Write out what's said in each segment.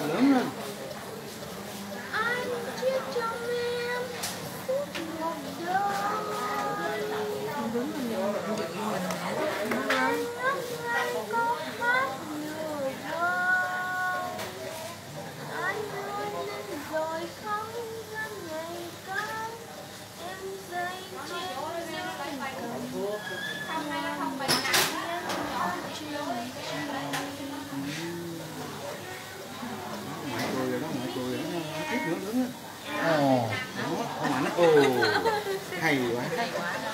ừ, lớn lên anh chia cho em. Phút một đời đúng rồi mình ngủ lên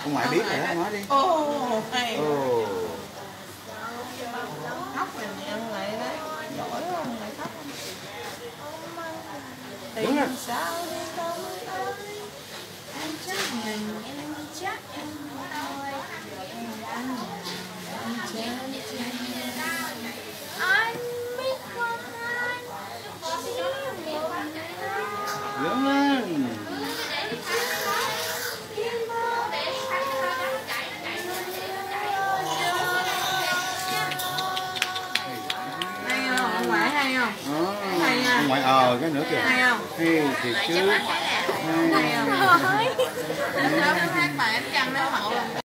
ông ngoại biết rồi đó nói đi Ồ, hay. ồ Khóc nè, ông lại đấy. Giỏi không, lại khóc không? Đúng rồi. sao không ơi? Anh chắc mình em chắc em thôi Anh anh biết không anh chỉ một mình lớn lên hay không? Đó. Hay ông ngoại ờ cái nữa kìa Hay không? hay thiệt chứ Hay hay không?